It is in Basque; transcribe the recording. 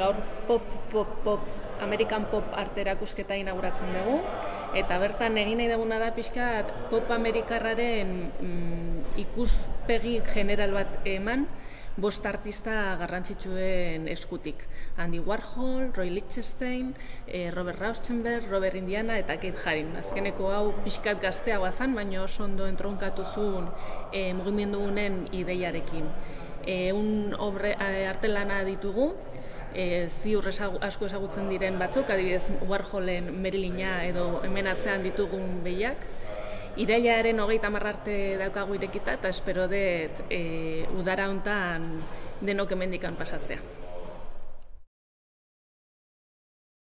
gaur pop, pop, pop, Amerikan pop arte erakusketa inauguratzen dugu, eta bertan egin nahi duguna da pixka pop amerikarraren mm, ikuspegi general bat eman, bost artista garrantzitsuen eskutik. Andy Warhol, Roy Lichtenstein, eh, Robert Rauschenberg, Robert Indiana eta Kate Haring. Azkeneko hau pixkat gazteagoa zan, baina oso ondo entronkatu zuen eh, mugimendu ideiarekin. E, un obre artelana ditugu, e, ziur asko ezagutzen diren batzuk, adibidez Warholen Marilyna edo hemen atzean ditugun behiak, Irailaren hogeita marrarte daukagu irekita eta espero dut e, udara hontan denok emendikan pasatzea.